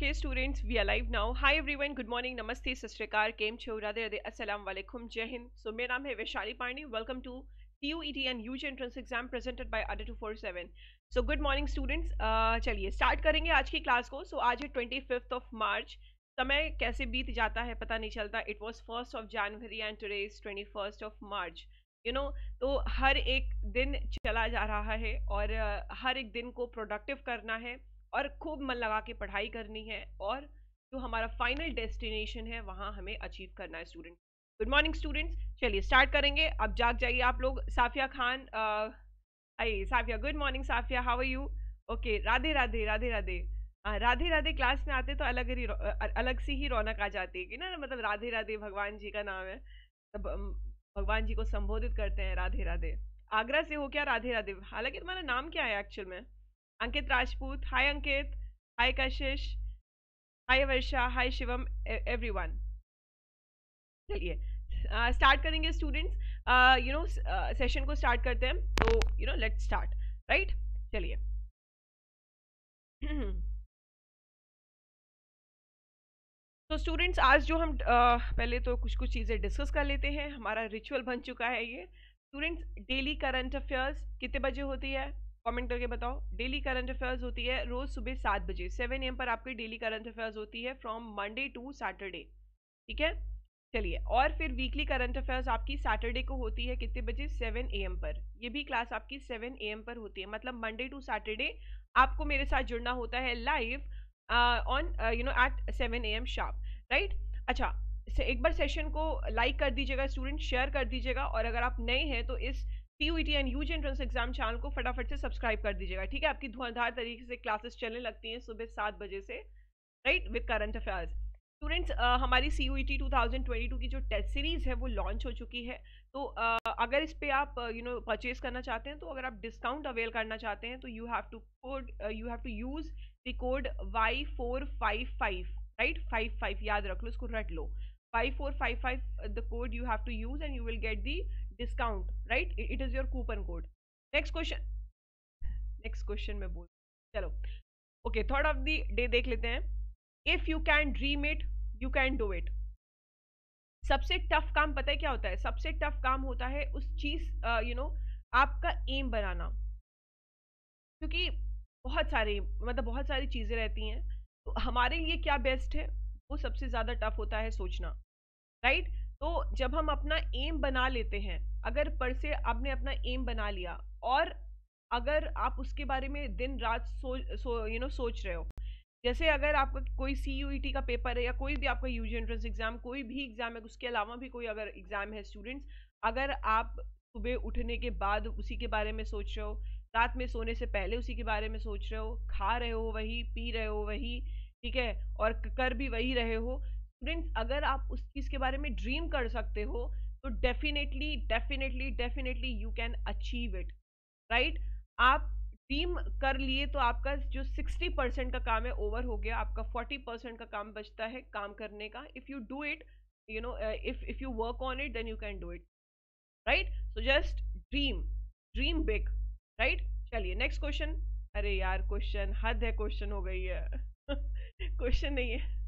Okay, students, we are live now. Hi everyone, good morning, namaste, सत केम छो राधे राधे अस्सलाम वालेकुम जय हिंद सो मेरा नाम है Vaishali Pande welcome to T TUET and UG entrance exam presented by Ada 247. So good morning students. Uh, चलिए start करेंगे आज की क्लास को. सो so, आज है ट्वेंटी फिफ्थ ऑफ़ मार्च समय कैसे बीत जाता है पता नहीं चलता. It was first of January and today is twenty first of March you know तो हर एक दिन चला जा रहा है और uh, हर एक दिन को प्रोडक्टिव करना है. और खूब मन लगा के पढ़ाई करनी है और जो हमारा फाइनल डेस्टिनेशन है, वहाँ हमें अचीव करना है स्टूडेंट गुड मॉर्निंग स्टूडेंट्स चलिए स्टार्ट करेंगे। अब जाग जाइए आप लोग। साफिया खान आई Safia good morning Safia how you okay Radhe Radhe Radhe Radhe. Radhe Radhe class में आते तो अलग ही अलग सी ही रौनक आ जाती है कि ना मतलब राधे राधे भगवान जी का नाम है। तब भगवान जी को संबोधित करते हैं, राधे राधे। आगरा से हो क्या राधे राधे? हालाँकि तुम्हारा नाम क्या है एक्चुअल में? अंकित Rajput hi Ankit hi Kashish hi Varsha hi Shivam everyone चलिए स्टार्ट करेंगे स्टूडेंट्स यू नो सेशन को स्टार्ट करते हैं तो you know let start right चलिए। तो स्टूडेंट्स आज जो हम uh, पहले तो कुछ कुछ चीज़ें डिस्कस कर लेते हैं हमारा रिचुअल बन चुका है ये। स्टूडेंट्स डेली करंट अफेयर्स कितने बजे होती है? कमेंट करके बताओ। डेली करंट अफेयर्स होती है रोज सुबह सात बजे। सेवन एम पर आपकी डेली करंट अफेयर्स होती है फ्रॉम मंडे टू सैटरडे ठीक है? चलिए, और फिर वीकली करंट अफेयर्स आपकी सैटरडे को होती है कितने बजे? सेवन ए एम पर। ये भी क्लास आपकी सेवन ए एम पर होती है। मतलब मंडे टू सैटरडे आपको मेरे साथ जुड़ना होता है live on you know eight seven A M sharp right अच्छा एक बार सेशन को लाइक कर दीजिएगा स्टूडेंट शेयर कर दीजिएगा, और अगर आप नए हैं तो इस TUT and UG entrance exam channel को फटाफट से सब्सक्राइब कर दीजिएगा ठीक है? आपकी धुआंधार तरीके से क्लासेस चलने लगती हैं सुबह सात बजे से right with current affairs students हमारी C U E T two thousand twenty two की जो टेस्ट सीरीज़ है वो लॉन्च हो चुकी है। तो uh, अगर इस पर आप यू नो परचेज करना चाहते हैं तो अगर आप डिस्काउंट अवेल करना चाहते हैं तो you have to code you have to use the code Y four five five right five five याद रख लो इसको रट लो। Five four five five the code you have to use and you will get the discount right it is is coupon code next question next question में बोल चलो। Okay third of the day देख लेते हैं। If you can dream it you can do it सबसे tough काम पता है क्या होता है? सबसे टफ काम होता है उस चीज़ यू नो आपका एम बनाना। क्योंकि बहुत सारे मतलब बहुत सारी चीज़ें रहती हैं। तो हमारे लिए क्या बेस्ट है? वो सबसे ज़्यादा टफ होता है सोचना। राइट तो जब हम अपना एम बना लेते हैं, अगर पर से आपने अपना एम बना लिया और अगर आप उसके बारे में दिन रात सो सो यू नो सोच रहे हो, जैसे अगर आपका कोई सी यू ई टी का पेपर है या कोई भी आपका यूजी एंट्रेंस एग्ज़ाम कोई भी एग्ज़ाम है, उसके अलावा भी कोई अगर एग्ज़ाम है स्टूडेंट्स अगर आप सुबह उठने के बाद उसी के बारे में सोच रहे हो, रात में सोने से पहले उसी के बारे में सोच रहे हो, खा रहे हो वही, पी रहे हो वही, ठीक है, और कर भी वही रहे हो स्टूडेंट्स अगर आप उस चीज़ के बारे में ड्रीम कर सकते हो तो definitely definitely definitely you can achieve it right आप ड्रीम कर लिए तो आपका जो 60 परसेंट का काम है ओवर हो गया, आपका 40 परसेंट का काम बचता है काम करने का। If you do it you know if if you work on it then you can do it right so just dream dream big right चलिए नेक्स्ट क्वेश्चन अरे यार क्वेश्चन हद है क्वेश्चन हो गई है। क्वेश्चन नहीं है।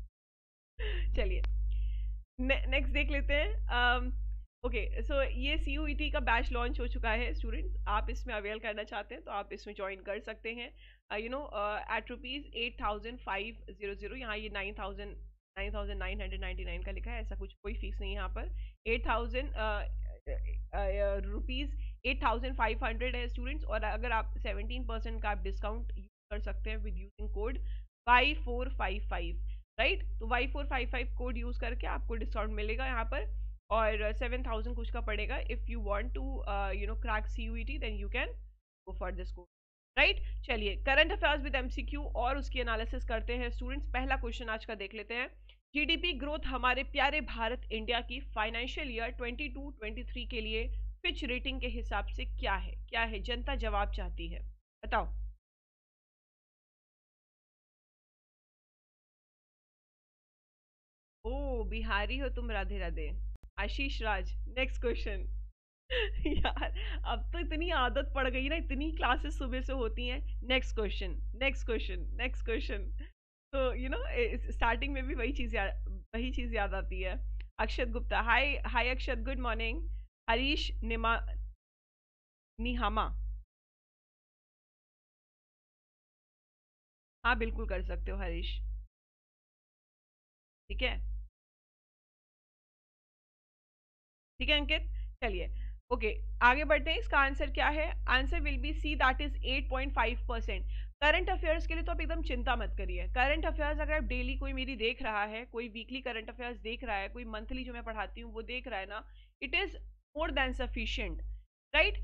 चलिए नेक्स्ट देख लेते हैं। ओके सो ये सी यू टी का बैच लॉन्च हो चुका है स्टूडेंट्स आप इसमें अवेल करना चाहते हैं तो आप इसमें ज्वाइन कर सकते हैं। You know eight rupees eight thousand five zero zero यहाँ ये nine thousand nine thousand nine hundred ninety nine का लिखा है, ऐसा कुछ कोई फ़ीस नहीं यहाँ पर। Eight thousand rupees eight thousand five hundred है स्टूडेंट्स और अगर आप सेवेंटीन परसेंट का आप डिस्काउंट यूज़ कर सकते हैं with using code five four five five right? तो Y four five five code use करके आपको डिस्काउंट मिलेगा यहाँ पर और सेवन थाउज़ेंड कुछ का पड़ेगा। If you want to you know crack C U T then you can go for this code right चलिए करंट अफेयर्स विद एमसीक्यू और उसकी एनालिसिस करते हैं स्टूडेंट्स पहला क्वेश्चन आज का देख लेते हैं। जीडीपी ग्रोथ हमारे प्यारे भारत इंडिया की फाइनेंशियल ईयर 22-23 के लिए फिच रेटिंग के हिसाब से क्या है? क्या है? जनता जवाब चाहती है। बताओ। ओ बिहारी हो तुम, राधे राधे। आशीष राज नेक्स्ट क्वेश्चन यार, अब तो इतनी आदत पड़ गई ना, इतनी क्लासेस सुबह से होती हैं। Next question next question next question तो यू नो स्टार्टिंग में भी वही चीज़ याद वही चीज़ याद आती है। Akshat Gupta hi hi Akshat good morning Harish Nima, निहामा। हाँ बिल्कुल कर सकते हो, हरीश। ठीक है? ठीक है अंकित? चलिए ओके आगे बढ़ते हैं इसका आंसर क्या है? Answer will be C that is 8.5 percent. Current affairs के लिए तो आप एकदम चिंता मत करिए। करंट अफेयर्स अगर आप डेली कोई मेरी देख रहा है कोई वीकली करंट अफेयर्स देख रहा है कोई मंथली जो मैं पढ़ाती हूँ वो देख रहा है ना it is more than sufficient right?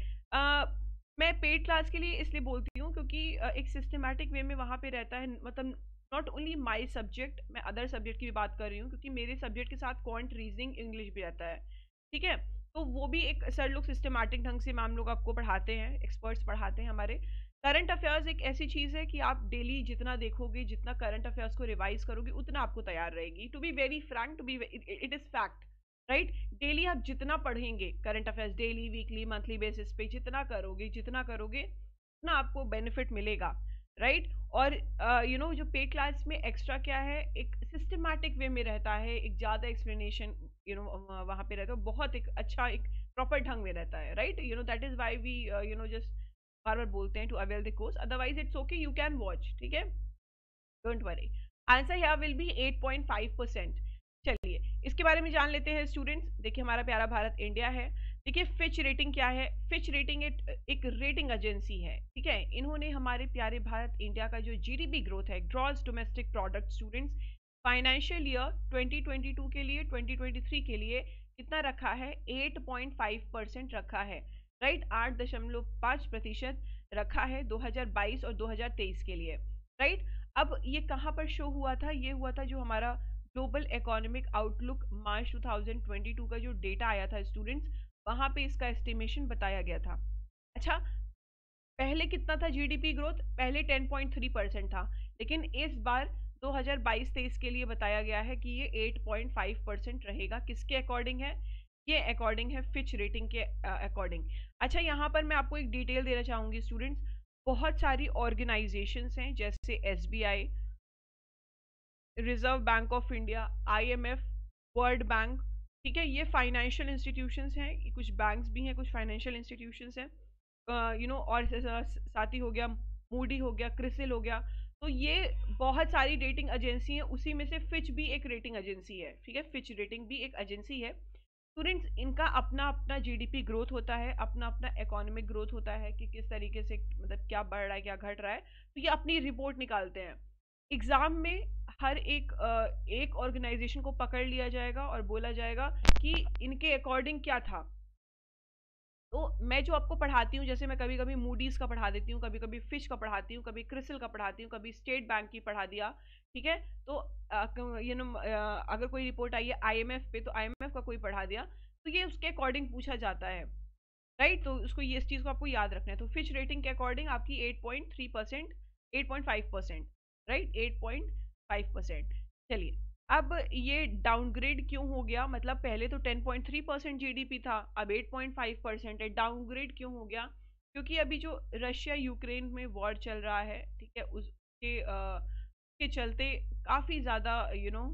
मैं पेड क्लास के लिए इसलिए बोलती हूँ क्योंकि uh, एक सिस्टमेटिक वे में वहाँ पे रहता है मतलब नॉट ओनली माई सब्जेक्ट मैं अदर सब्जेक्ट की भी बात कर रही हूँ क्योंकि मेरे सब्जेक्ट के साथ क्वांट रीजनिंग इंग्लिश भी रहता है। ठीक है? तो वो भी एक सर लोग सिस्टमेटिक ढंग से मैम लोग आपको पढ़ाते हैं एक्सपर्ट्स पढ़ाते हैं हमारे। करंट अफेयर्स एक ऐसी चीज़ है कि आप डेली जितना देखोगे, जितना करंट अफेयर्स को रिवाइज करोगे, उतना आपको तैयार रहेगी। To be very frank to be it is fact right daily आप जितना पढ़ेंगे current affairs daily weekly monthly basis पे जितना करोगे जितना करोगे, उतना आपको बेनिफिट मिलेगा। राइट? right? और you uh, know you know, जो पे क्लास में एक्स्ट्रा क्या है? एक सिस्टमैटिक वे में रहता है एक ज़्यादा एक्सप्लेनेशन यू नो वहाँ पे रहता है बहुत एक अच्छा एक प्रॉपर ढंग में रहता है right? You know that is why we you know just बार बार बोलते हैं to avail the course otherwise it's okay you can watch ठीक है? डोंट वरी आंसर यहाँ विल बी 8.5 परसेंट चलिए इसके बारे में जान लेते हैं स्टूडेंट्स देखिए हमारा प्यारा भारत इंडिया है। देखिए फिच रेटिंग क्या है? फिच रेटिंग एक, एक रेटिंग एजेंसी है ठीक है? इन्होंने हमारे प्यारे भारत इंडिया का जो जीडीपी ग्रोथ है gross domestic product students financial year 2022 के लिए 2023 के लिए कितना रखा है? 8.5 परसेंट रखा है राइट आठ दशमलव पाँच प्रतिशत रखा है 2022 और 2023 के लिए राइट अब ये कहाँ पर शो हुआ था? ये हुआ था जो हमारा ग्लोबल इकोनॉमिक आउटलुक मार्च 2022 का जो डेटा आया था स्टूडेंट्स वहाँ पे इसका एस्टिमेशन बताया गया था। अच्छा पहले कितना था जीडीपी ग्रोथ पहले 10.3 परसेंट था, लेकिन इस बार 2022-23 के लिए बताया गया है कि ये 8.5 परसेंट रहेगा। किसके अकॉर्डिंग है? ये अकॉर्डिंग है फिच रेटिंग के अकॉर्डिंग अच्छा यहाँ पर मैं आपको एक डिटेल देना चाहूँगी स्टूडेंट्स बहुत सारी ऑर्गेनाइजेशंस हैं, जैसे SBI reserve bank of India IMF world bank ठीक है, ये फाइनेंशियल इंस्टीट्यूशंस हैं कुछ बैंक्स भी हैं, कुछ फाइनेंशियल इंस्टीट्यूशंस हैं। यू नो और साथ ही हो गया मूडी हो गया क्रिसिल हो गया तो ये बहुत सारी रेटिंग एजेंसी हैं, उसी में से फिच भी एक रेटिंग एजेंसी है, ठीक है? फिच रेटिंग भी एक एजेंसी है। स्टूडेंट्स इनका अपना अपना जीडीपी ग्रोथ होता है अपना अपना इकोनॉमिक ग्रोथ होता है, कि किस तरीके से मतलब क्या बढ़ रहा है, क्या घट रहा है तो ये अपनी रिपोर्ट निकालते हैं। एग्ज़ाम में हर एक एक ऑर्गेनाइजेशन को पकड़ लिया जाएगा और बोला जाएगा कि इनके अकॉर्डिंग क्या था। तो मैं जो आपको पढ़ाती हूँ, जैसे मैं कभी कभी मूडीज़ का पढ़ा देती हूँ कभी कभी फ़िश का पढ़ाती हूँ, कभी क्रिसल का पढ़ाती हूँ, कभी स्टेट बैंक की पढ़ा दिया, ठीक है? तो यू नो अगर कोई रिपोर्ट आई है आईएमएफ पे तो आईएमएफ का कोई पढ़ा दिया तो ये उसके अकॉर्डिंग पूछा जाता है राइट तो उसको, ये इस चीज़ को आपको याद रखना है। तो फिच रेटिंग के अकॉर्डिंग आपकी eight point three percent eight point five percent right eight point five percent चलिए, अब ये डाउनग्रेड क्यों हो गया? मतलब पहले तो 10.3 परसेंट जी था, अब 8.5 परसेंट है। डाउनग्रेड क्यों हो गया? क्योंकि अभी जो रशिया यूक्रेन में वॉर चल रहा है, ठीक है, उसके के चलते काफ़ी ज़्यादा यू नो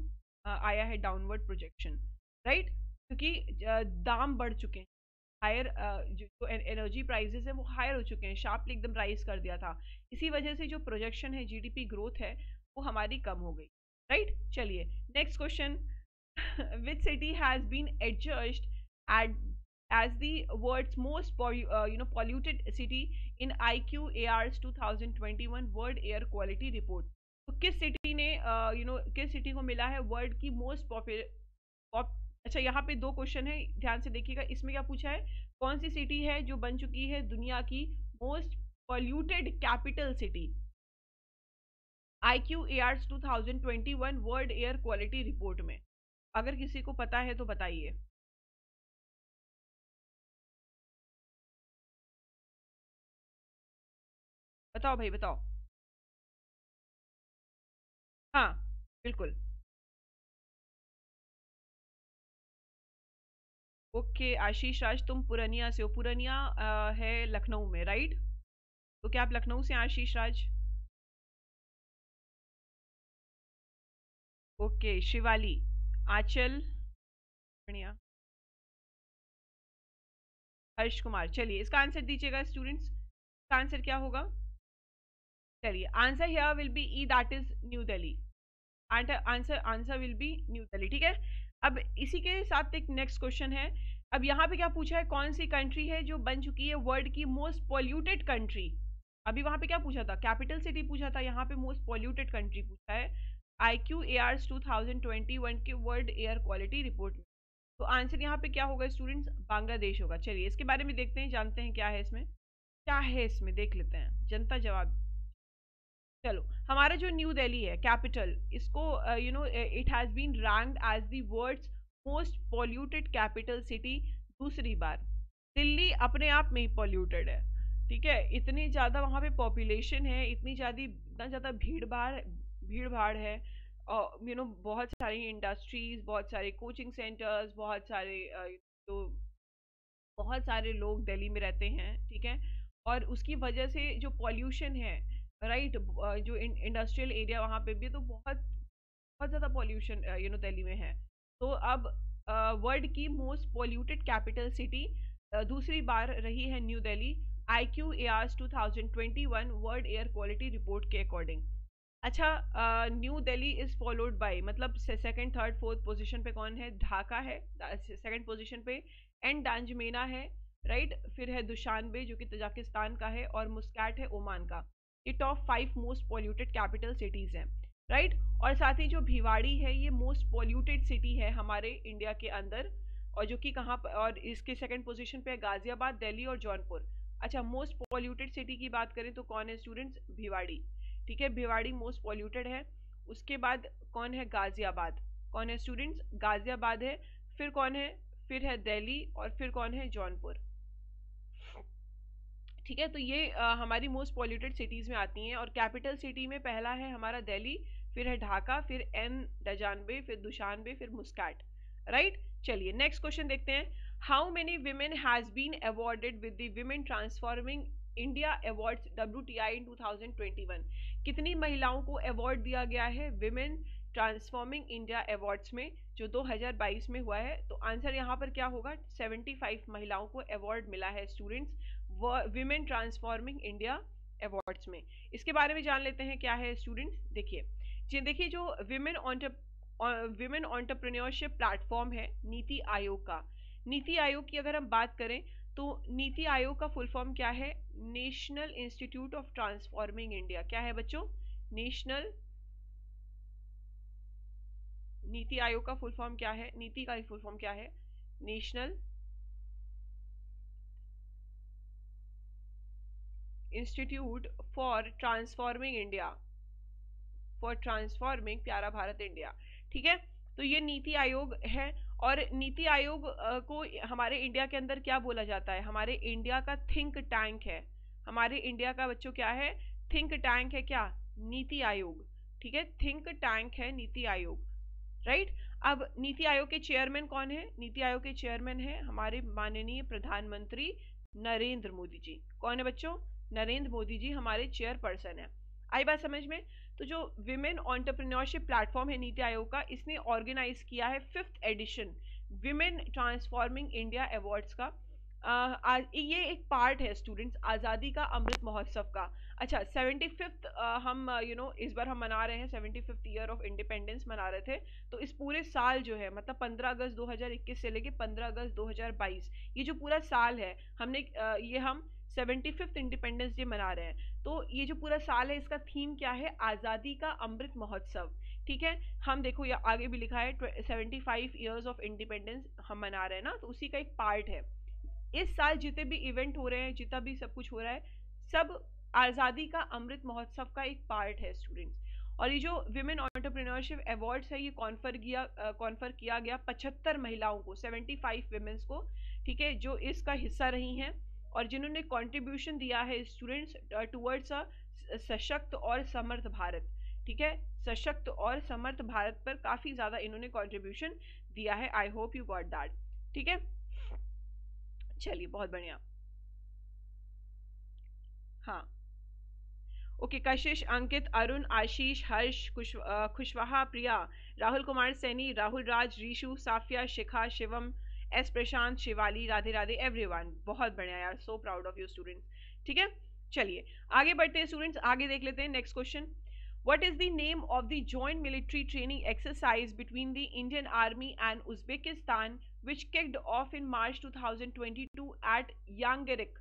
आया है डाउनवर्ड प्रोजेक्शन राइट क्योंकि दाम बढ़ चुके हैं। हायर जो एनर्जी प्राइसेस है, वो हायर हो चुके हैं। शार्पली एकदम राइज कर दिया था। इसी वजह से जो प्रोजेक्शन है जीडीपी ग्रोथ है वो हमारी कम हो गई राइट? चलिए next question which city has been adjust at as the world's most uh, you know polluted city in IQAR's 2021 World Air Quality Report? तो किस सिटी ने यू uh, नो किस सिटी को मिला है वर्ल्ड की मोस्ट पॉपुलर अच्छा यहाँ पे दो क्वेश्चन है ध्यान से देखिएगा इसमें क्या पूछा है? कौन सी सिटी है जो बन चुकी है दुनिया की most polluted capital city I Q A R two thousand twenty one world air quality report में। अगर किसी को पता है तो बताइए। बताओ भाई, बताओ। हाँ बिल्कुल। ओके, आशीष राज तुम पुरनिया से हो। पुरनिया है लखनऊ में, राइट? तो क्या आप लखनऊ से आशीष राज ओके, शिवाली, आंचल, बढ़िया। हर्ष कुमार, चलिए, इसका आंसर दीजिएगा स्टूडेंट्स इसका आंसर क्या होगा? चलिए, answer here will be E that is New Delhi answer answer will be New Delhi ठीक है? अब इसी के साथ एक नेक्स्ट क्वेश्चन है। अब यहाँ पे क्या पूछा है? कौन सी कंट्री है जो बन चुकी है वर्ल्ड की मोस्ट पॉल्यूटेड कंट्री अभी वहाँ पे क्या पूछा था? कैपिटल सिटी पूछा था, यहाँ पे मोस्ट पॉल्यूटेड कंट्री पूछा है। I Q A R two thousand twenty one के वर्ल्ड एयर क्वालिटी रिपोर्ट में तो आंसर यहाँ पे क्या होगा स्टूडेंट्स बांग्लादेश होगा। चलिए, इसके बारे में देखते हैं, जानते हैं क्या है इसमें। क्या है इसमें? देख लेते हैं। जनता जवाब। चलो, हमारा जो न्यू दिल्ली है, कैपिटल, इसको you know it has been ranked as the world's most polluted capital city दूसरी बार, दिल्ली अपने आप में ही पॉल्यूटेड है। ठीक है? इतनी ज़्यादा वहाँ पे पॉपुलेशन है, इतनी ज़्यादा, इतना ज़्यादा भीड़ भाड़ भीड़ भाड़ है। और यू नो बहुत सारी इंडस्ट्रीज़ बहुत सारे कोचिंग सेंटर्स बहुत सारे तो बहुत सारे लोग दिल्ली में रहते हैं, ठीक है? और उसकी वजह से जो पॉल्यूशन है राइट जो इंडस्ट्रियल एरिया वहाँ पे भी तो बहुत बहुत ज़्यादा पॉल्यूशन यू नो दिल्ली में है। तो अब वर्ल्ड की मोस्ट पॉल्यूटेड कैपिटल सिटी दूसरी बार रही है new Delhi I Q A R to world air quality report के अकॉर्डिंग अच्छा new Delhi is followed by मतलब सेकंड थर्ड फोर्थ पोजीशन पे कौन है? ढाका है सेकंड पोजीशन पे एंड डांजमेना है राइट right? फिर है दुशानबे जो कि तजाकिस्तान का है और मुस्कैट है ओमान का। ये top five most polluted capital cities हैं राइट right? और साथ ही जो भिवाड़ी है, ये मोस्ट पॉल्यूटेड सिटी है हमारे इंडिया के अंदर और जो कि कहाँ और इसके सेकंड पोजीशन पे है गाज़ियाबाद, दिल्ली और जौनपुर। अच्छा मोस्ट पॉल्यूटेड सिटी की बात करें तो कौन है स्टूडेंट्स भिवाड़ी। ठीक है भिवाड़ी मोस्ट पॉल्यूटेड है। उसके बाद कौन है गाजियाबाद? कौन है स्टूडेंट्स गाजियाबाद है फिर कौन है? फिर है दिल्ली और फिर कौन है जौनपुर। ठीक है तो ये आ, हमारी मोस्ट पॉल्यूटेड सिटीज़ में आती हैं और कैपिटल सिटी में पहला है हमारा दिल्ली फिर है ढाका फिर एन डजानबे फिर दुशानबे फिर मुस्कैट। राइट चलिए नेक्स्ट क्वेश्चन देखते हैं। How many women has been awarded with the women transforming India awards W T I in two thousand twenty one कितनी महिलाओं को अवार्ड दिया गया है? विमेन ट्रांसफॉर्मिंग इंडिया अवार्ड्स में, जो 2022 में हुआ है। तो आंसर यहाँ पर क्या होगा? 75 महिलाओं को अवार्ड मिला है students women transforming India awards में। इसके बारे में जान लेते हैं क्या है स्टूडेंट्स देखिए, जी देखिए जो विमेन विमेन ऑन्टरप्रेन्योरशिप प्लेटफॉर्म है, नीति आयोग का। नीति आयोग की अगर हम बात करें तो नीति आयोग का फुल फॉर्म क्या है? National institute of transforming India क्या है बच्चों? नेशनल नीति आयोग का फुल फॉर्म क्या है? नीति का फुल फॉर्म क्या है? National institute for transforming India for transforming प्यारा भारत इंडिया ठीक है? तो ये नीति आयोग है और नीति आयोग को हमारे इंडिया के अंदर क्या बोला जाता है? हमारे इंडिया का थिंक टैंक है। हमारे इंडिया का बच्चों क्या है? थिंक टैंक है क्या? नीति आयोग, ठीक है? थिंक टैंक है नीति आयोग राइट अब नीति आयोग के चेयरमैन कौन है? नीति आयोग के चेयरमैन है हमारे माननीय प्रधानमंत्री नरेंद्र मोदी जी। कौन है बच्चों? नरेंद्र मोदी जी हमारे चेयरपर्सन है। आई बात समझ में? तो जो विमेन ऑन्टरप्रिन्योरशिप प्लेटफॉर्म है नीति आयोग का इसने ऑर्गेनाइज किया है fifth edition women transforming India awards का। आ, ये एक पार्ट है स्टूडेंट्स आज़ादी का अमृत महोत्सव का। अच्छा सेवेंटी फिफ्थ हम यू नो इस बार हम मना रहे हैं seventy fifth year of independence मना रहे थे। तो इस पूरे साल जो है मतलब पंद्रह अगस्त 2021 से लेके पंद्रह अगस्त 2022 ये जो पूरा साल है हमने ये हम सेवेंटी फिफ्थ इंडिपेंडेंस डे मना रहे हैं। तो ये जो पूरा साल है, इसका थीम क्या है? आज़ादी का अमृत महोत्सव। ठीक है? हम देखो, या आगे भी लिखा है seventy five years of independence हम मना रहे हैं ना तो उसी का एक पार्ट है। इस साल जितने भी इवेंट हो रहे हैं, जितना भी सब कुछ हो रहा है, सब आज़ादी का अमृत महोत्सव का एक पार्ट है स्टूडेंट्स और ये जो विमेन ऑन्टरप्रिन्योरशिप अवार्ड्स है, ये कॉन्फर किया कॉन्फर किया गया पचहत्तर महिलाओं को, सेवेंटी फाइव वेमेंस को। ठीक है? जो इसका हिस्सा रही हैं। और जिन्होंने कंट्रीब्यूशन दिया है स्टूडेंट्स टूवर्ड्स अ सशक्त और समर्थ भारत। ठीक है? सशक्त और समर्थ भारत पर काफ़ी ज़्यादा इन्होंने कंट्रीब्यूशन दिया है। I hope you got that ठीक है? चलिए, बहुत बढ़िया। हाँ। ओके कशिश, अंकित, अरुण, आशीष, हर्ष खुश खुशवाहा, प्रिया, राहुल कुमार सैनी, राहुल राज, रीशु, साफिया, शिखा, शिवम एस प्रशांत शिवाली राधे राधे एवरीवन बहुत बढ़िया यार so proud of you students ठीक है? चलिए, आगे बढ़ते हैं स्टूडेंट्स आगे देख लेते हैं next question What is the name of the joint military training exercise between the Indian Army and Uzbekistan, which kicked off in March 2022 at Yangarik?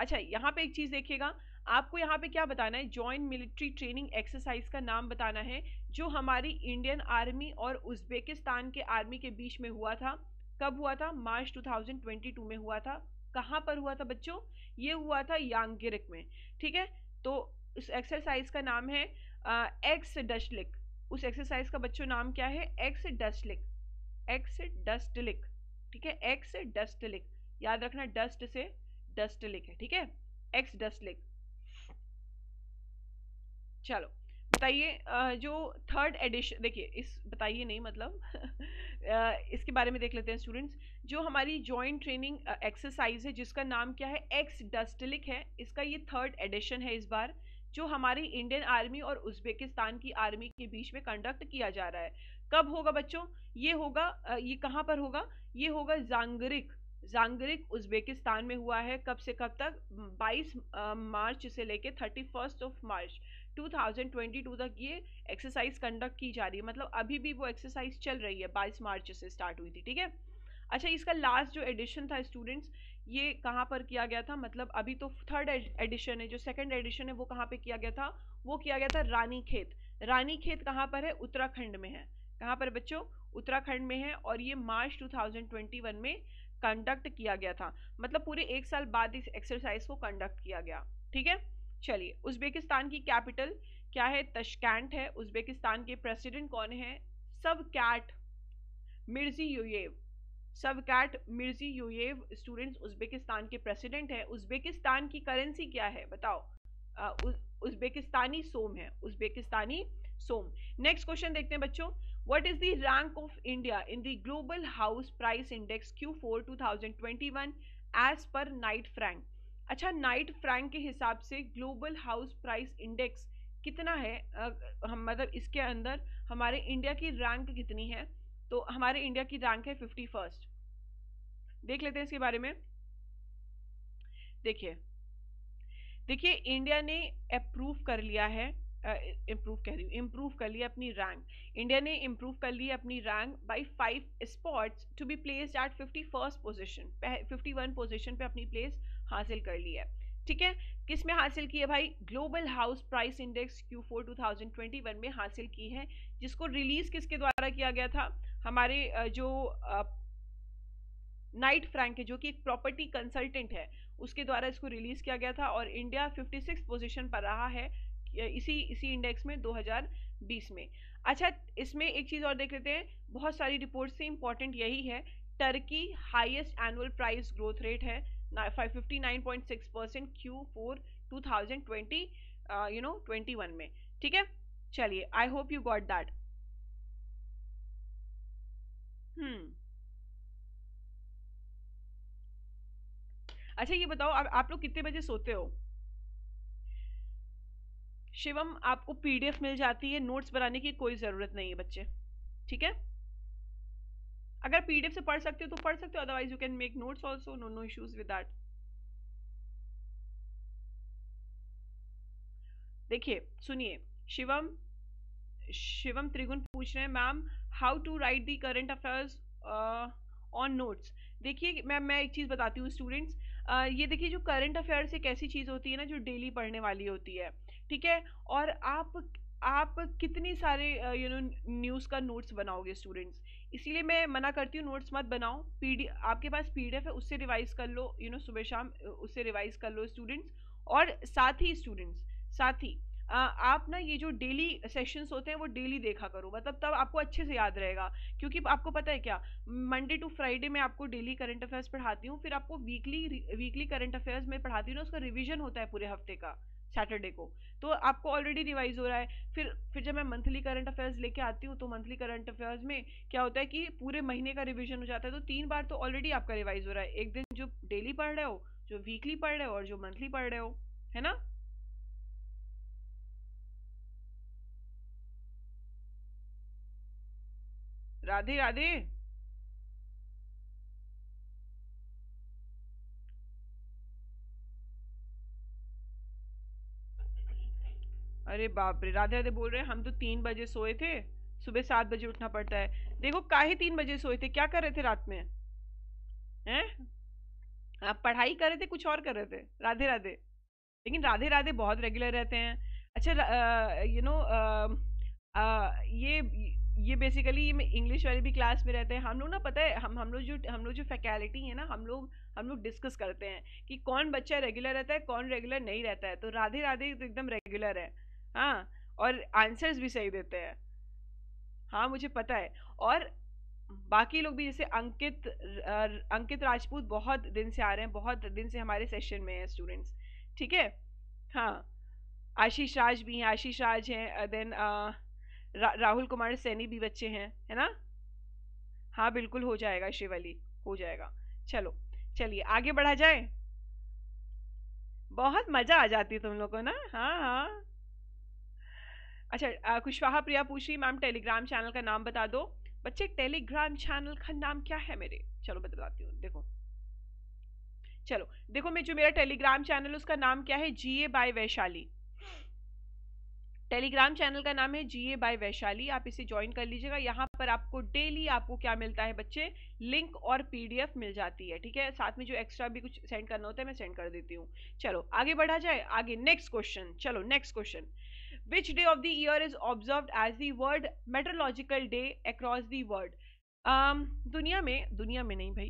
अच्छा यहाँ पे एक चीज़ देखिएगा। आपको यहाँ पे क्या बताना है? जॉइंट मिलिट्री ट्रेनिंग एक्सरसाइज का नाम बताना है, जो हमारी इंडियन आर्मी और उज्बेकिस्तान के आर्मी के बीच में हुआ था। कब हुआ था? मार्च 2022 में हुआ था। कहाँ पर हुआ था बच्चों? ये हुआ था यांगिरिक में, ठीक है? तो उस एक्सरसाइज का नाम है एक्स डस्टलिक। उस एक्सरसाइज का बच्चों नाम क्या है? एक्स डस्टलिक। एक्स डस्टलिक, ठीक है? Ex Dustlik. याद रखना डस्ट से डस्टलिक है, ठीक है? Ex Dustlik. चलो, बताइए जो थर्ड एडिशन देखिए, इस, बताइए नहीं मतलब इसके बारे में देख लेते हैं स्टूडेंट्स जो हमारी जॉइंट ट्रेनिंग एक्सरसाइज है, जिसका नाम क्या है? एक्स डस्टलिक है। इसका ये थर्ड एडिशन है इस बार, जो हमारी इंडियन आर्मी और उज्बेकिस्तान की आर्मी के बीच में कंडक्ट किया जा रहा है। कब होगा बच्चों? ये होगा ये कहाँ पर होगा? ये होगा जांगरिक जांगरिक उज्बेकिस्तान में हुआ है, कब से कब तक? 22 मार्च से लेके थर्टी फ़र्स्ट ऑफ़ मार्च 2022 तक ये एक्सरसाइज कंडक्ट की जा रही है। मतलब अभी भी वो एक्सरसाइज चल रही है 22 मार्च से स्टार्ट हुई थी, ठीक है? अच्छा इसका लास्ट जो एडिशन था स्टूडेंट्स ये कहाँ पर किया गया था? मतलब अभी तो थर्ड एडिशन है, जो सेकंड एडिशन है, वो कहाँ पे किया गया था? वो किया गया था रानी खेत रानी खेत कहाँ पर है? उत्तराखंड में है। कहाँ पर बच्चों? उत्तराखंड में है और ये मार्च 2021 में कंडक्ट किया गया था। मतलब पूरे एक साल बाद इस एक्सरसाइज को कंडक्ट किया गया, ठीक है? चलिए, उज्बेकिस्तान की कैपिटल क्या है? तशकैंट है। उज्बेकिस्तान के प्रेसिडेंट कौन है? सब कैट मिर्जी यूएव सब कैट मिर्जी यूएव स्टूडेंट्स उज्बेकिस्तान के प्रेसिडेंट है। उज्बेकिस्तान की करेंसी क्या है? बताओ। उज्बेकिस्तानी सोम है। उज्बेकिस्तानी सोम। नेक्स्ट क्वेश्चन देखते हैं बच्चों। What is the rank of India in the global house price index Q four two thousand twenty one अच्छा नाइट फ्रैंक के हिसाब से ग्लोबल हाउस प्राइस इंडेक्स कितना है? हम मतलब इसके अंदर हमारे इंडिया की रैंक कितनी है? तो हमारे इंडिया की रैंक है फिफ्टी फ़र्स्ट। देख लेते हैं इसके बारे में। देखिए देखिए, इंडिया ने अप्रूव कर लिया है इम्प्रूव कह रही हूँ इम्प्रूव कर लिया अपनी रैंक। इंडिया ने इम्प्रूव कर लिया अपनी rank by five spots to be placed at fifty first position fifty one position पे अपनी प्लेस हासिल कर ली है। ठीक है? किसमें हासिल की है भाई? Global house price index Q four two thousand twenty one में हासिल की है, जिसको रिलीज़ किसके द्वारा किया गया था? हमारे जो नाइट फ्रैंक है, जो कि एक प्रॉपर्टी कंसल्टेंट है, उसके द्वारा इसको रिलीज़ किया गया था और इंडिया फिफ्टी सिक्स पोजिशन पर रहा है इसी इसी इंडेक्स में 2020 में। अच्छा इसमें एक चीज़ और देख लेते हैं। बहुत सारी रिपोर्ट से इंपॉर्टेंट यही है, Turkey highest annual price growth rate है 59.6 percent Q four two thousand twenty you know twenty one में। ठीक है? चलिए I hope you got that hmm अच्छा ये बताओ आप, आप लोग कितने बजे सोते हो? शिवम आपको पीडीएफ मिल जाती है नोट्स बनाने की कोई ज़रूरत नहीं है बच्चे। ठीक है? अगर पीडीएफ से पढ़ सकते हो तो पढ़ सकते हो otherwise you can make notes also no no issues with that देखिए सुनिए शिवम शिवम त्रिगुण पूछ रहे हैं ma'am how to write the current affairs on notes देखिए मैम मैं एक चीज़ बताती हूँ स्टूडेंट्स uh, ये देखिए जो करंट अफेयर्स एक ऐसी चीज़ होती है ना जो डेली पढ़ने वाली होती है ठीक है? और आप आप कितनी सारे यू नो न्यूज़ का नोट्स बनाओगे स्टूडेंट्स इसीलिए मैं मना करती हूँ नोट्स मत बनाओ। पी आपके पास पीडीएफ है, उससे रिवाइज कर लो यू नो सुबह शाम उससे रिवाइज कर लो स्टूडेंट्स और साथ ही स्टूडेंट्स साथ ही आप ना ये जो डेली सेशंस होते हैं, वो डेली देखा करो। मतलब तब आपको अच्छे से याद रहेगा, क्योंकि आपको पता है क्या मंडे टू फ्राइडे में आपको डेली करंट अफेयर्स पढ़ाती हूँ, फिर आपको वीकली वीकली करंट अफेयर्स में पढ़ाती हूँ ना, उसका रिविजन होता है पूरे हफ़्ते का। सैटरडे को। तो आपको ऑलरेडी रिवाइज हो रहा है। फिर फिर जब मैं मंथली करंट अफेयर्स लेके आती हूँ तो मंथली करंट अफेयर्स में क्या होता है कि पूरे महीने का रिविजन हो जाता है। तो तीन बार तो ऑलरेडी आपका रिवाइज हो रहा है। एक दिन जो डेली पढ़ रहे हो, जो वीकली पढ़ रहे हो और जो मंथली पढ़ रहे हो, है ना? राधे राधे! अरे बाप रे, राधे राधे बोल रहे हैं, हम तो तीन बजे सोए थे, सुबह सात बजे उठना पड़ता है। देखो, काहे तीन बजे सोए थे, क्या कर रहे थे रात में? हैं? आप पढ़ाई कर रहे थे, कुछ और कर रहे थे? राधे राधे। लेकिन राधे राधे बहुत रेगुलर रहते हैं। अच्छा यू नो ये ये बेसिकली ये इंग्लिश वाली भी क्लास में रहते हैं। हम लोग ना, पता है, हम हम लोग जो, हम लोग जो फैकल्टी है ना, हम लोग हम लोग डिस्कस करते हैं कि कौन बच्चा रेगुलर रहता है, कौन रेगुलर नहीं रहता है। तो राधे राधे तो एकदम रेगुलर है। हाँ और आंसर्स भी सही देते हैं। हाँ मुझे पता है। और बाकी लोग भी जैसे अंकित अंकित राजपूत बहुत दिन से आ रहे हैं बहुत दिन से हमारे सेशन में हैं स्टूडेंट्स ठीक है? हाँ आशीष राज भी हैं आशीष राज हैं देन रा, राहुल कुमार सैनी भी बच्चे हैं है ना? हाँ बिल्कुल हो जाएगा शिवली हो जाएगा। चलो चलिए आगे बढ़ा जाए। बहुत मज़ा आ जाती है तुम लोग को ना? हाँ हाँ। अच्छा कुशवाहा प्रिया पूछ रही, मैम, टेलीग्राम चैनल का नाम बता दो। बच्चे, टेलीग्राम चैनल का नाम क्या है मेरे? चलो बताती हूँ, देखो। चलो, देखो मैं, जो मेरा टेलीग्राम चैनल उसका नाम क्या है? G A by Vaishali. Telegram channel का नाम है जी ए बाय वैशाली। आप इसे ज्वाइन कर लीजिएगा। यहाँ पर आपको डेली आपको क्या मिलता है बच्चे? लिंक और पीडीएफ मिल जाती है, ठीक है? साथ में जो एक्स्ट्रा भी कुछ सेंड करना होता है, मैं सेंड कर देती हूँ। चलो, आगे बढ़ा जाए? आगे, नेक्स्ट क्वेश्चन। चलो, next question. Which day of the year is observed as the world meteorological day across the world? दुनिया में दुनिया में नहीं भाई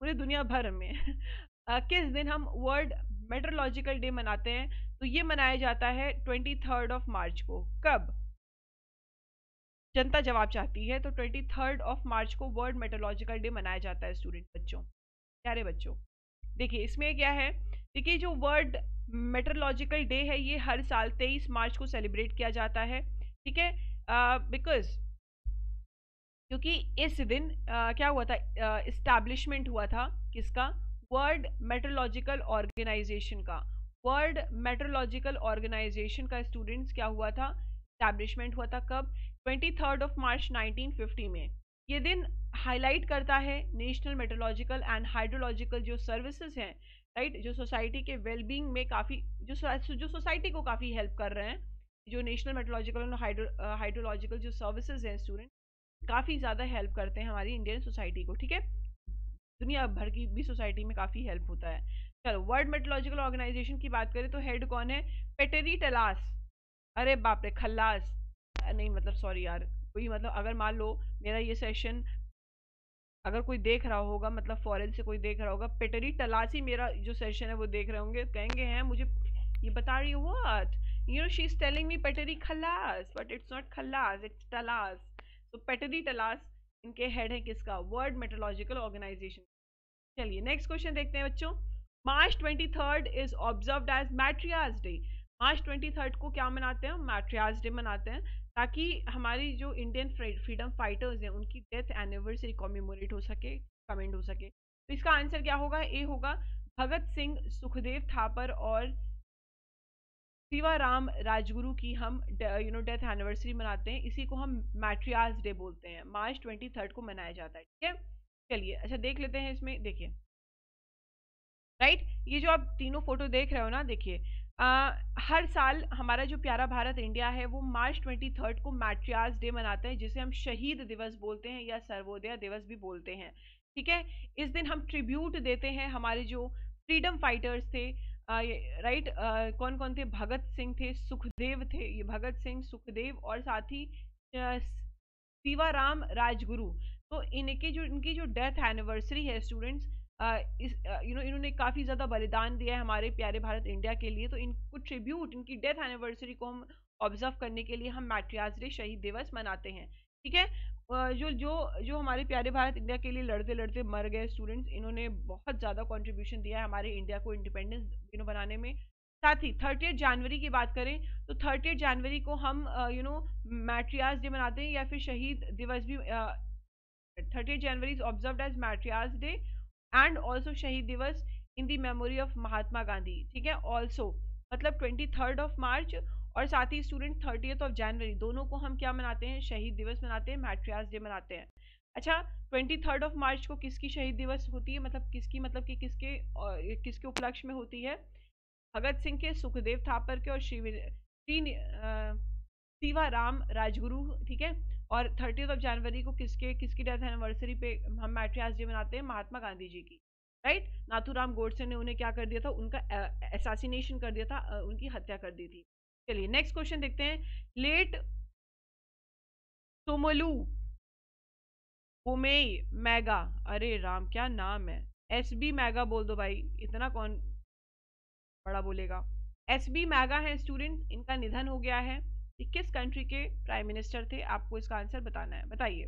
पूरे दुनिया भर में uh, किस दिन हम वर्ल्ड मेट्रोलॉजिकल डे मनाते हैं? तो ये मनाया जाता है ट्वेंटी थर्ड ऑफ़ मार्च को। कब? जनता जवाब चाहती है तो ट्वेंटी थर्ड ऑफ़ मार्च को वर्ल्ड मेट्रोलॉजिकल डे मनाया जाता है स्टूडेंट बच्चों प्यारे बच्चों। देखिए इसमें क्या है? देखिए जो वर्ल्ड मेट्रोलॉजिकल डे है ये हर साल 23 मार्च को सेलिब्रेट किया जाता है ठीक है? बिकॉज़ क्योंकि इस दिन uh, क्या हुआ था? इस्टेब्लिशमेंट uh, हुआ था किसका? वर्ल्ड मेट्रोलॉजिकल ऑर्गेनाइजेशन का। वर्ल्ड मेट्रोलॉजिकल ऑर्गेनाइजेशन का स्टूडेंट्स क्या हुआ था? इस्टेब्लिशमेंट हुआ था कब? ट्वेंटी थर्ड ऑफ़ मार्च 1950 में। ये दिन हाईलाइट करता है नेशनल मेट्रोलॉजिकल एंड हाइड्रोलॉजिकल जो सर्विसेज़ हैं राइट जो सोसाइटी के वेलबींग में काफ़ी, जो जो सोसाइटी को काफ़ी हेल्प कर रहे हैं, जो नेशनल मेट्रोलॉजिकल और हाइड्रो हाइड्रोलॉजिकल जो सर्विसेज़ हैं स्टूडेंट काफ़ी ज़्यादा हेल्प करते हैं हमारी इंडियन सोसाइटी को, ठीक है? दुनिया भर की भी सोसाइटी में काफ़ी हेल्प होता है। चलो वर्ल्ड मेट्रोलॉजिकल ऑर्गेनाइजेशन की बात करें तो हेड कौन है? पेटेरी टलास अरे बाप रे, खल्लास। नहीं मतलब सॉरी यार कोई मतलब अगर मान लो मेरा ये सेशन अगर कोई देख रहा होगा मतलब फॉरेन से कोई देख रहा होगा, पेटरी तलाशी मेरा जो सेशन है वो देख रहे होंगे, कहेंगे, हैं, मुझे ये बता रही हूँ what you know she is telling me Petteri Khalas but it's not Khalas it's Taalas तो पेटरी तलास इनके हेड है किसका? वर्ल्ड मेट्रोलॉजिकल ऑर्गेनाइजेशन चलिए नेक्स्ट क्वेश्चन देखते हैं बच्चों। March twenty third is observe as martyrs day March twenty third को क्या मनाते हैं? मैट्रियाज डे मनाते हैं। ताकि हमारी जो इंडियन फ्रीडम फाइटर्स हैं, उनकी डेथ एनिवर्सरी कॉमेमोरेट हो सके कमेंट हो सके। तो इसका आंसर क्या होगा? ए होगा, भगत सिंह, सुखदेव थापर और शिवाराम राजगुरु की हम यू नो डेथ एनिवर्सरी मनाते हैं। इसी को हम मैट्रियाज डे बोलते हैं। मार्च ट्वेंटी थर्ड को मनाया जाता है, ठीक है? चलिए अच्छा देख लेते हैं इसमें, देखिए। राइट ये जो आप तीनों फ़ोटो देख रहे हो ना, देखिए आ, हर साल हमारा जो प्यारा भारत इंडिया है वो मार्च ट्वेंटी थर्ड को मैट्रियाज डे मनाते हैं जिसे हम शहीद दिवस बोलते हैं या सर्वोदय दिवस भी बोलते हैं। ठीक है? इस दिन हम ट्रिब्यूट देते हैं हमारे जो फ्रीडम फाइटर्स थे राइट? कौन कौन थे? भगत सिंह थे सुखदेव थे ये भगत सिंह सुखदेव और साथ ही सीवाराम राजगुरु। तो इनके जो इनकी जो डेथ एनिवर्सरी है स्टूडेंट्स इस यू नो इन्होंने काफ़ी ज़्यादा बलिदान दिया है हमारे प्यारे भारत इंडिया के लिए। तो इनको ट्रिब्यूट इनकी डेथ एनिवर्सरी को हम ऑब्ज़र्व करने के लिए हम मैट्रियाज डे शहीद दिवस मनाते हैं, ठीक है? जो जो जो हमारे प्यारे भारत इंडिया के लिए लड़ते लड़ते मर गए स्टूडेंट्स इन्होंने बहुत ज़्यादा कंट्रीब्यूशन दिया है हमारे इंडिया को इंडिपेंडेंस यू नो बनाने में। साथ ही थर्टी जनवरी की बात करें तो थर्टी जनवरी को हम यू नो मैट्रियाज डे मनाते हैं या फिर शहीद दिवस भी thirty January is observe as martyrs day. And also Shaheed Diwas in the memory of Mahatma Gandhi ठीक है? ऑल्सो मतलब ट्वेंटी थर्ड ऑफ़ मार्च और साथ ही स्टूडेंट थर्टी ऑफ़ जनवरी दोनों को हम क्या मनाते हैं? शहीद दिवस मनाते हैं मैट्रियाज डे मनाते हैं। अच्छा ट्वेंटी थर्ड ऑफ़ मार्च को किसकी शहीद दिवस होती है? मतलब किसकी मतलब कि किसके किसके उपलक्ष्य में होती है? भगत सिंह के, सुखदेव थापर के और श्री श्री सीवा राम राजगुरु, ठीक है? और थर्टी ऑफ़ जनवरी को किसके, किसकी डेथ एनिवर्सरी पे हम मैट्रियाज डे मनाते हैं? महात्मा गांधी जी की। राइट नाथूराम गोडसे ने उन्हें क्या कर दिया था? उनका एसासिनेशन कर दिया था उनकी हत्या कर दी थी। चलिए नेक्स्ट क्वेश्चन देखते हैं। Late Soumeylou Boubeye Maiga. अरे राम, क्या नाम है? एस बी मैगा बोल दो भाई। इतना कौन बड़ा बोलेगा? एस बी मैगा है स्टूडेंट इनका निधन हो गया है। किस कंट्री के प्राइम मिनिस्टर थे, आपको इसका आंसर बताना है। बताइए।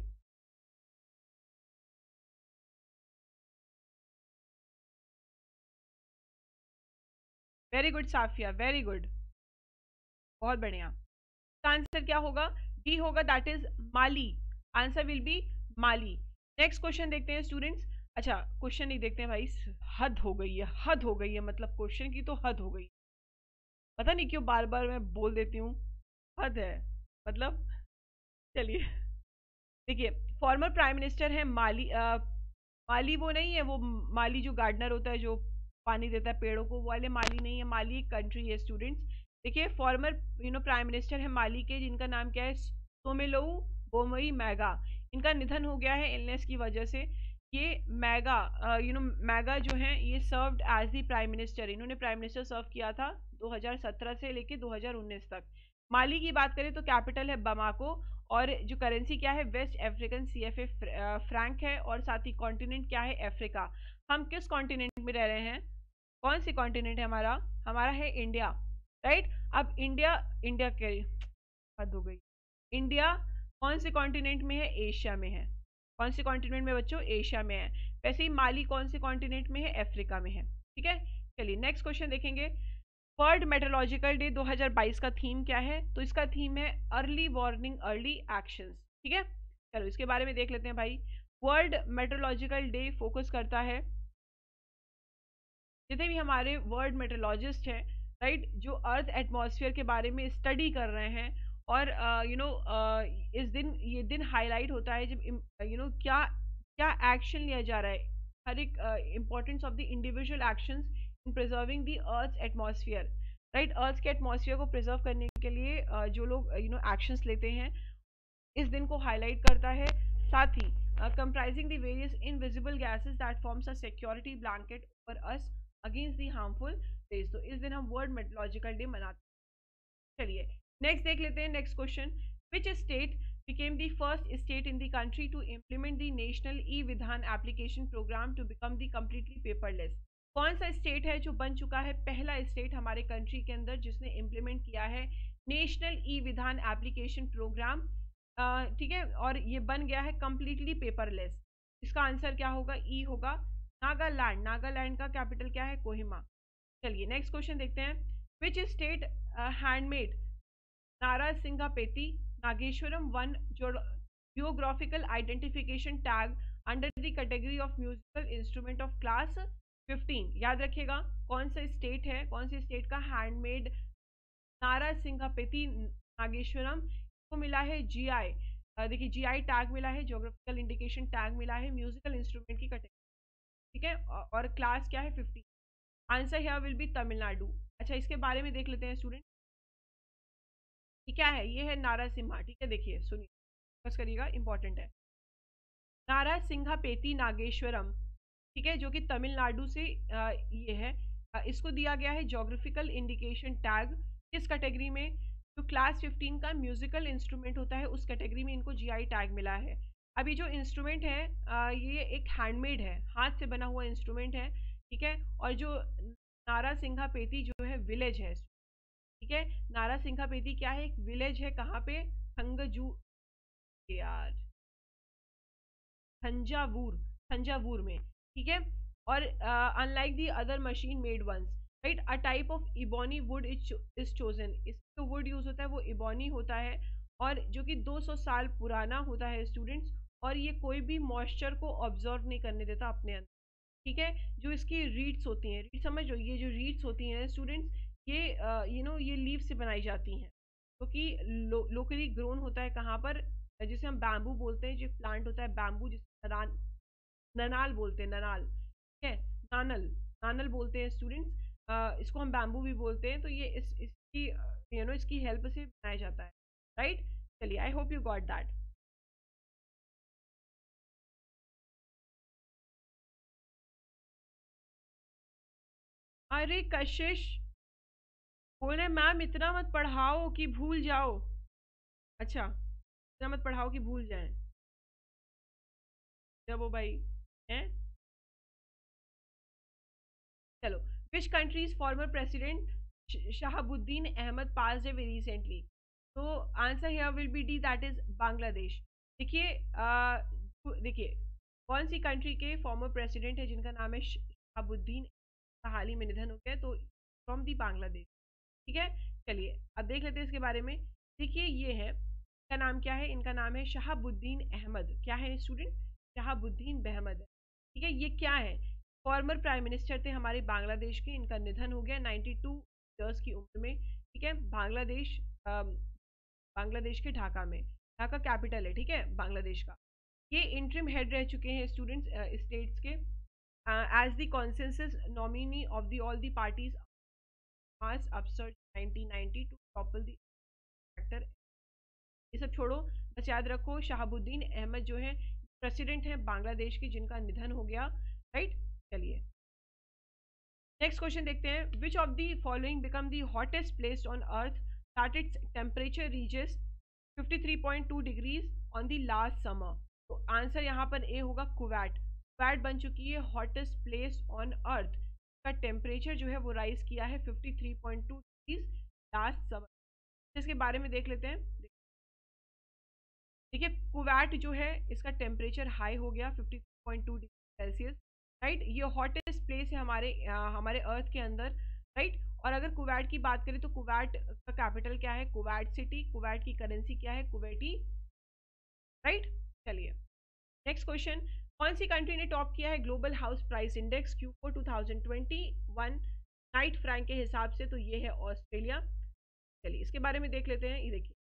Very good Safia very good बहुत बढ़िया। आंसर क्या होगा? डी होगा that is Mali answer will be Mali next question देखते हैं स्टूडेंट्स अच्छा क्वेश्चन नहीं देखते हैं भाई, हद हो गई है, हद हो गई है मतलब क्वेश्चन की तो हद हो गई। पता नहीं क्यों बार बार मैं बोल देती हूँ। हद है। मतलब चलिए। देखिए फॉर्मर प्राइम मिनिस्टर है माली आ, माली वो नहीं है वो माली जो गार्डनर होता है जो पानी देता है पेड़ों को वो वाले माली नहीं है माली एक कंट्री है स्टूडेंट्स देखिए former you know prime minister है माली के जिनका नाम क्या है सोमेलोऊ बोमई मैगा। इनका निधन हो गया है इलनेस की वजह से। ये मैगा यू नो मैगा जो है ये served as the prime minister इन्होंने प्राइम मिनिस्टर सर्व किया था 2017 से लेके 2019 तक। माली की बात करें तो कैपिटल है बमाको और जो करेंसी क्या है, West African C F A franc है और साथ ही कॉन्टिनेंट क्या है, अफ्रीका। हम किस कॉन्टिनेंट में रह रहे हैं? कौन सी कॉन्टिनेंट है हमारा? हमारा है इंडिया, राइट? अब इंडिया इंडिया के हद हो गई। इंडिया कौन से कॉन्टिनेंट में है? एशिया में है। कौन से कॉन्टिनेंट में बच्चों? एशिया में है। वैसे ही माली कौन से कॉन्टिनेंट में है? अफ्रीका में है। ठीक है? चलिए, नेक्स्ट क्वेश्चन देखेंगे। वर्ल्ड मेट्रोलॉजिकल डे 2022 का थीम क्या है? तो इसका थीम है अर्ली वार्निंग अर्ली एक्शन ठीक है? चलो इसके बारे में देख लेते हैं भाई। वर्ल्ड मेट्रोलॉजिकल डे फोकस करता है। जितने भी हमारे वर्ल्ड मेट्रोलॉजिस्ट हैं राइट जो अर्थ एटमॉस्फेयर के बारे में स्टडी कर रहे हैं और you uh, know you know, uh, इस दिन ये दिन हाईलाइट होता है जब यू नो know, क्या क्या एक्शन लिया जा रहा है। हर एक importance of the individual action in preserving the earth atmosphere right earth के एटमोसफियर को प्रिजर्व करने के लिए जो लोग यू नो एक्शंस लेते हैं, इस दिन को हाईलाइट करता है। साथ ही comprising the various invisible gases that forms a security blanket for us against the harmful rays तो इस दिन हम वर्ल्ड मेट्रोलॉजिकल डे मनाते हैं। चलिए नेक्स्ट देख लेते हैं next question which state became the first state in the country to implement the national e-विधान application program to become the completely paperless? कौन सा स्टेट है जो बन चुका है पहला स्टेट हमारे कंट्री के अंदर जिसने इम्प्लीमेंट किया है national e Vidhan application programme ठीक है? और ये बन गया है कम्प्लीटली पेपरलेस इसका आंसर क्या होगा? ई e होगा। नागालैंड। नागालैंड का कैपिटल क्या है? कोहिमा। चलिए नेक्स्ट क्वेश्चन देखते हैं। Which state handmade Nara Singapeti, Nageshwaram won geographical identification tag under the category of musical instrument of class 15 याद रखिएगा, कौन सा स्टेट है, कौन सी स्टेट का हैंडमेड नारा सिंगापेती नागेश्वरम को मिला है जीआई देखिए जीआई टैग मिला है जोग्राफिकल इंडिकेशन टैग मिला है म्यूजिकल इंस्ट्रूमेंट की कैटेगरी ठीक है? और क्लास क्या है? Fifty answer here will be Tamil Nadu अच्छा इसके बारे में देख लेते हैं स्टूडेंट क्या है? ये है नारा सिम्हा। ठीक है? देखिए, सुनिए। बस करिएगा इंपॉर्टेंट है। नारा सिंहा पेती नागेश्वरम। ठीक है, जो कि तमिलनाडु से ये है। इसको दिया गया है जोग्राफिकल इंडिकेशन टैग किस कैटेगरी में? जो क्लास 15 का म्यूजिकल इंस्ट्रूमेंट होता है, उस कैटेगरी में इनको जीआई टैग मिला है। अभी जो इंस्ट्रूमेंट है ये एक हैंडमेड है, हाथ से बना हुआ इंस्ट्रूमेंट है, ठीक है? और जो नारा सिंघा पेती जो है विलेज है। ठीक है? नारा सिंघा पेती क्या है? एक विलेज है कहाँ पे? थंगजू, यार, थंजावूर थंजावूर में। ठीक है? और unlike the other machine made ones right a type of ebony wood is chosen इसमें जो वुड यूज़ होता है वो इबोनी होता है और जो कि 200 साल पुराना होता है स्टूडेंट्स और ये कोई भी मॉइस्चर को ऑब्ज़र्व नहीं करने देता अपने अंदर ठीक है? जो इसकी रीड्स होती हैं रीड समझ लो ये जो रीड्स होती हैं स्टूडेंट्स ये यू नो ये लीव से बनाई जाती हैं क्योंकि लो, लोकली ग्रोन होता है कहाँ पर? जिसे हम बैम्बू बोलते हैं जो प्लांट होता है बैम्बू जिसे ननाल बोलते हैं, ननाल, ठीक है? नानल नानल बोलते हैं स्टूडेंट्स इसको हम बैम्बू भी बोलते हैं तो ये इस, इसकी यू नो इसकी हेल्प से बनाया जाता है राइट चलिए I hope you got that अरे कशिश! बोल रहे मैम, इतना मत पढ़ाओ कि भूल जाओ। अच्छा इतना मत पढ़ाओ कि भूल जाए। जब वो भाई? हैं? चलो which countries former president Shahabuddin Ahmed pass very recently तो answer here will be D that is Bangladesh देखिए देखिए, कौन सी कंट्री के फॉर्मर प्रेसिडेंट है जिनका नाम है शहाबुद्दीन हाल ही में निधन हो गया तो फ्रॉम दी बांग्लादेश ठीक है? चलिए, अब देख लेते हैं इसके बारे में। देखिए, ये है, इनका नाम क्या है? इनका नाम है शहाबुद्दीन अहमद क्या है स्टूडेंट शहाबुद्दीन बहमद ठीक है, ये क्या है? फॉर्मर प्राइम मिनिस्टर थे हमारे बांग्लादेश के, इनका निधन हो गया 92 ईयर्स की उम्र में, ठीक है? बांग्लादेश बांग्लादेश के ढाका में, ढाका कैपिटल है, ठीक है? बांग्लादेश का। ये इंट्रीम हेड रह चुके हैं स्टूडेंट्स स्टेट्स के। As the consensus nominee of the all the parties March upsurge 1990 to topple the ये सब छोड़ो, बस याद रखो, शहाबुद्दीन अहमद जो है प्रेसिडेंट हैं बांग्लादेश के जिनका निधन हो गया, राइट? चलिए। नेक्स्ट क्वेश्चन देखते हैं। Which of the following become the hottest place on earth that it's temperature reaches 53.2 degrees on the last summer तो आंसर यहाँ पर ए होगा कुवैट कुवैट बन चुकी है हॉटेस्ट प्लेस ऑन अर्थ का टेम्परेचर जो है वो राइज किया है 53.2 डिग्रीज लास्ट समर इसके बारे में देख लेते हैं। देखिए कुवैट जो है इसका टेम्परेचर हाई हो गया 50.2 डिग्री सेल्सियस राइट ये हॉटेस्ट प्लेस है हमारे आ, हमारे अर्थ के अंदर राइट और अगर कुवैट की बात करें तो कुवैट का कैपिटल क्या है? कुवैट सिटी कुवैट की करेंसी क्या है? कुवैटी राइट चलिए नेक्स्ट क्वेश्चन कौन सी कंट्री ने टॉप किया है? Global house price index Q four two thousand twenty one Knight Frank के हिसाब से तो ये है ऑस्ट्रेलिया चलिए इसके बारे में देख लेते हैं ये देखिए।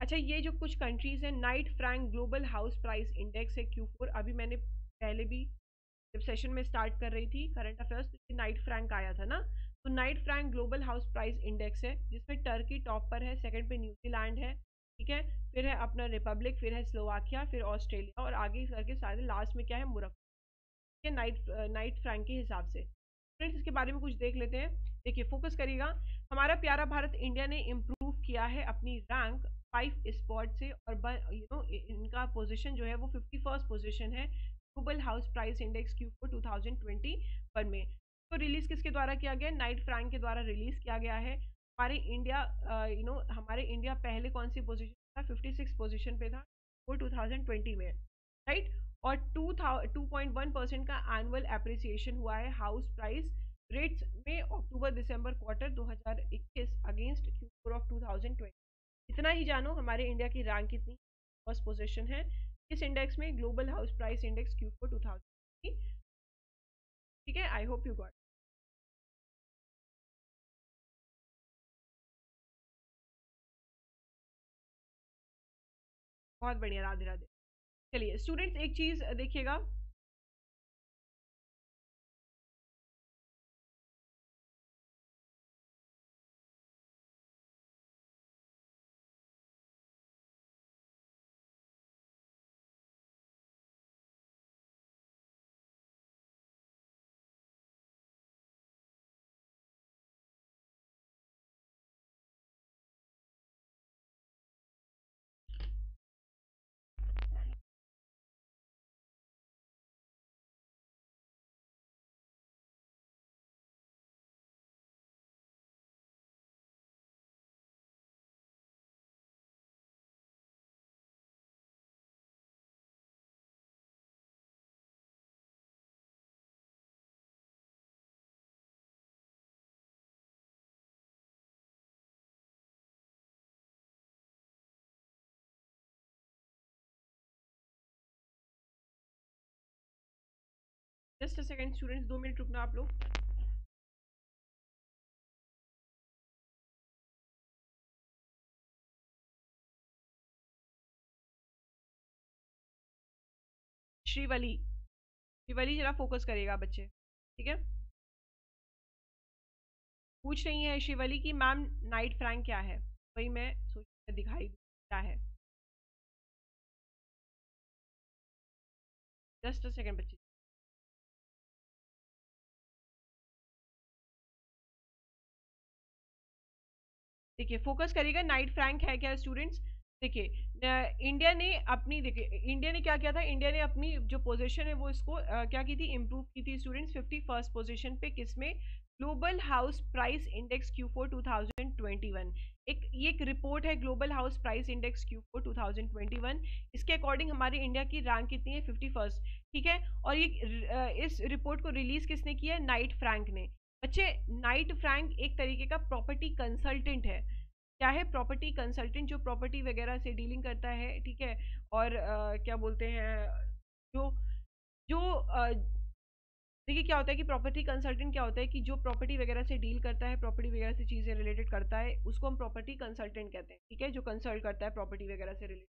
अच्छा ये जो कुछ कंट्रीज़ हैं Knight Frank global house price index है क्यू फोर अभी मैंने पहले भी जब सेशन में स्टार्ट कर रही थी करंट अफेयर्स तो नाइट फ्रैंक आया था ना? तो Knight Frank global house price index है, जिसमें टर्की टॉप पर है सेकंड पे न्यूजीलैंड है, ठीक है? फिर है अपना रिपब्लिक फिर है स्लोवाकिया फिर ऑस्ट्रेलिया और आगे करके सारे लास्ट में क्या है? मुरक ठीक है नाइट नाइट फ्रैंक के हिसाब से। फ्रेंड्स इसके बारे में कुछ देख लेते हैं। देखिए फोकस करिएगा। हमारा प्यारा भारत इंडिया ने इम्प्रूव किया है अपनी रैंक फाइव स्पॉट से और यू नो इनका पोजीशन जो है वो फिफ्टी फ़र्स्ट पोजिशन है global house price index Q को टू थाउज़ेंड ट्वेंटी वन में। तो रिलीज़ किसके द्वारा किया गया? नाइट फ्रैंक के द्वारा रिलीज़ किया गया है। हमारे इंडिया यू नो हमारे इंडिया पहले कौन सी पोजीशन था? फिफ्टी सिक्स पोजिशन पे था वो टू थाउज़ेंड ट्वेंटी में राइट और two two point one percent का एनुअल अप्रिसिएशन हुआ है हाउस प्राइस रेट्स में अक्टूबर दिसंबर quarter 2021 against Q four of 2020 इतना ही जानो हमारे इंडिया की रैंक कितनी फ़र्स्ट पोजीशन है। इस इंडेक्स में global house price index Q four two ठीक है आई होप यू गॉट बहुत बढ़िया राधे राधे चलिए स्टूडेंट्स एक चीज़ देखिएगा। जस्ट अ स्टूडेंट्स, दो मिनट रुकना आप लोग। श्रीवली श्रीवली जरा फोकस करेगा बच्चे, ठीक है? पूछ रही है श्रीवली की, मैम, नाइट फ्रैंक क्या है? वही मैं सोच दिखाई क्या है? जस्ट अ सेकेंड बच्चे। देखिए फोकस करिएगा नाइट फ्रैंक है क्या स्टूडेंट्स देखिए इंडिया ने अपनी देखिए इंडिया ने क्या किया था? इंडिया ने अपनी जो पोजीशन है वो इसको आ, क्या की थी? इम्प्रूव की थी स्टूडेंट्स फिफ्टी फ़र्स्ट पोजिशन पे किसमें? Global house price index Q four two thousand twenty one एक ये एक रिपोर्ट है global house price index Q four two thousand twenty one इसके अकॉर्डिंग हमारी इंडिया की रैंक कितनी है? फिफ्टी फ़र्स्ट ठीक है? और ये इस रिपोर्ट को रिलीज़ किसने किया है? नाइट फ्रैंक ने. बच्चे नाइट फ्रैंक एक तरीके का प्रॉपर्टी कंसल्टेंट है। क्या है प्रॉपर्टी कंसल्टेंट? जो प्रॉपर्टी वगैरह से डीलिंग करता है ठीक है? और आ, क्या बोलते हैं जो जो देखिए क्या होता है कि प्रॉपर्टी कंसल्टेंट क्या होता है कि जो प्रॉपर्टी वगैरह से डील करता है प्रॉपर्टी वगैरह से चीज़ें रिलेटेड करता है उसको हम प्रॉपर्टी कंसल्टेंट कहते हैं ठीक है? जो कंसल्ट करता है प्रॉपर्टी वगैरह से रिलेटेड।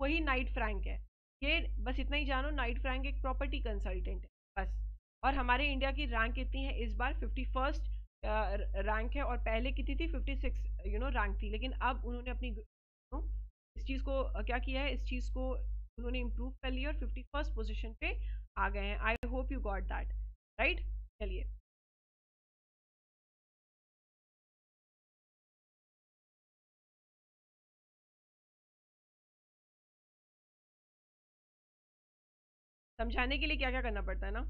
वही नाइट फ्रैंक है। ये बस इतना ही जानो नाइट फ्रैंक एक प्रॉपर्टी कंसल्टेंट है बस। और हमारे इंडिया की रैंक कितनी है? इस बार फिफ्टी फ़र्स्ट रैंक है और पहले कितनी थी? Fifty six you know rank थी। लेकिन अब उन्होंने अपनी इस चीज़ को क्या किया है? इस चीज़ को उन्होंने इम्प्रूव कर लिया और फिफ्टी फ़र्स्ट पोजिशन पे आ गए हैं। I hope you got that right चलिए। समझाने के लिए क्या क्या करना पड़ता है ना?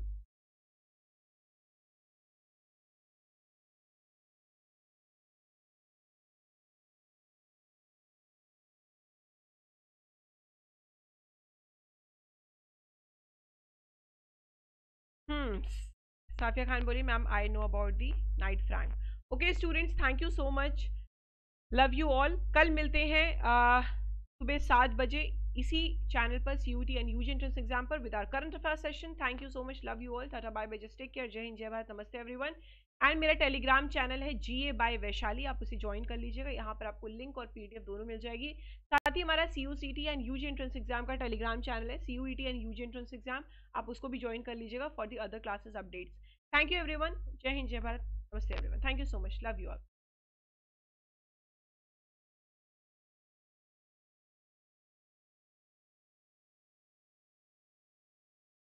साफिया खान बोली ma'am I know about the Knight Frank okay students thank you so much love you all कल मिलते हैं सुबह सात बजे इसी चैनल पर C U T and UG entrance exam पर with our current affair session thank you so much love you all tata bye bye just take care जय हिंद जय भारत नमस्ते एवरीवन एंड मेरा टेलीग्राम चैनल है जी ए बाय वैशाली आप उसे join कर लीजिएगा। यहाँ पर आपको लिंक और पीडीएफ दोनों मिल जाएगी। साथ ही हमारा C U C T and UG entrance exam का टेलीग्राम चैनल है C U T and UG entrance exam आप उसको भी ज्वाइन कर लीजिएगा for the other classes updates thank you everyone जय हिंद, जय भारत। नमस्ते everyone thank you so much love you all